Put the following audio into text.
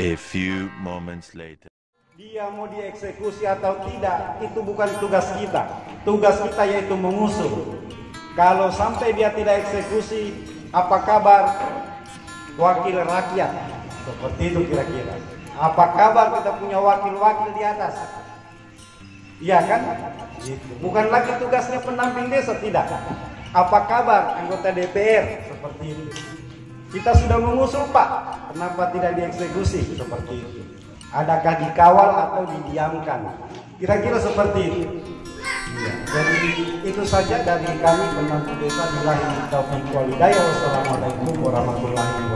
A few moments later. Dia mau dieksekusi atau tidak, itu bukan tugas kita. Tugas kita yaitu mengusung. Kalau sampai dia tidak eksekusi, apa kabar wakil rakyat? Seperti itu kira-kira. Apa kabar kita punya wakil-wakil di atas? Iya kan? Gitu. Bukan lagi tugasnya pendamping desa, tidak. Apa kabar anggota DPR? Seperti itu. Kita sudah mengusung Pak, kenapa tidak dieksekusi? Seperti itu. Adakah dikawal atau didiamkan? Kira-kira seperti itu. Ya, jadi itu saja dari kami pendamping desa Bilahi Taufiq Walidaya. Wassalamualaikum warahmatullahi wabarakatuh.